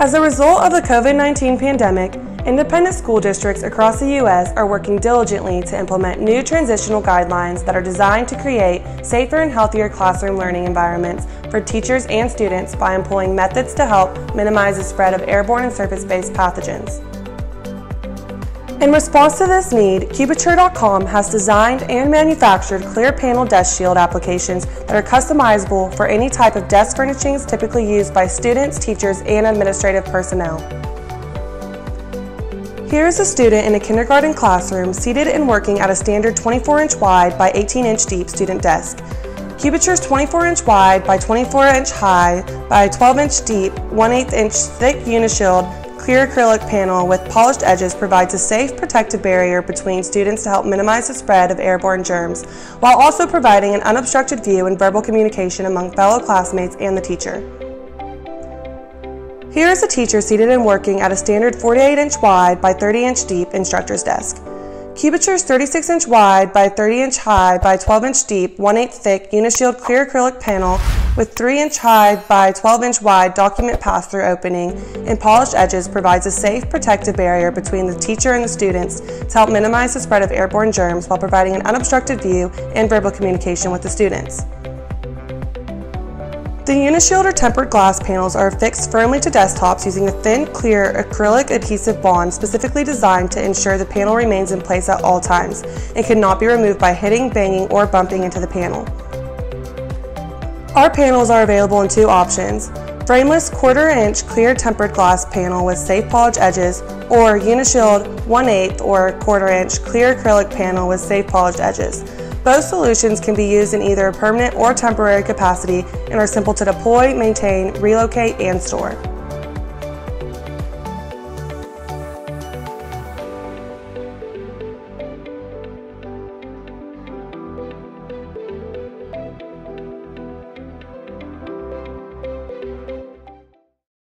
As a result of the COVID 19 pandemic, independent school districts across the U.S. are working diligently to implement new transitional guidelines that are designed to create safer and healthier classroom learning environments for teachers and students by employing methods to help minimize the spread of airborne and surface based pathogens. In response to this need, Cubiture.com has designed and manufactured clear panel desk shield applications that are customizable for any type of desk furnishings typically used by students, teachers, and administrative personnel. Here is a student in a kindergarten classroom seated and working at a standard 24 inch wide by 18 inch deep student desk. Cubiture's 24 inch wide by 24 inch high by 12 inch deep, 1 8 inch thick Unishield clear acrylic panel with polished edges provides a safe protective barrier between students to help minimize the spread of airborne germs, while also providing an unobstructed view and verbal communication among fellow classmates and the teacher. Here is a teacher seated and working at a standard 48 inch wide by 30 inch deep instructor's desk. Cubiture's 36 inch wide by 30 inch high by 12 inch deep, 1 8 thick Unishield clear acrylic panel with 3 inch high by 12 inch wide document pass-through opening and polished edges provides a safe protective barrier between the teacher and the students to help minimize the spread of airborne germs while providing an unobstructed view and verbal communication with the students. The Unishield or tempered glass panels are affixed firmly to desktops using a thin, clear, acrylic adhesive bond specifically designed to ensure the panel remains in place at all times and cannot be removed by hitting, banging, or bumping into the panel. Our panels are available in two options, frameless quarter inch clear tempered glass panel with safe polish edges or Unishield 1 8 or quarter inch clear acrylic panel with safe polished edges. Both solutions can be used in either a permanent or temporary capacity and are simple to deploy, maintain, relocate, and store.